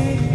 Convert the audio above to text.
day.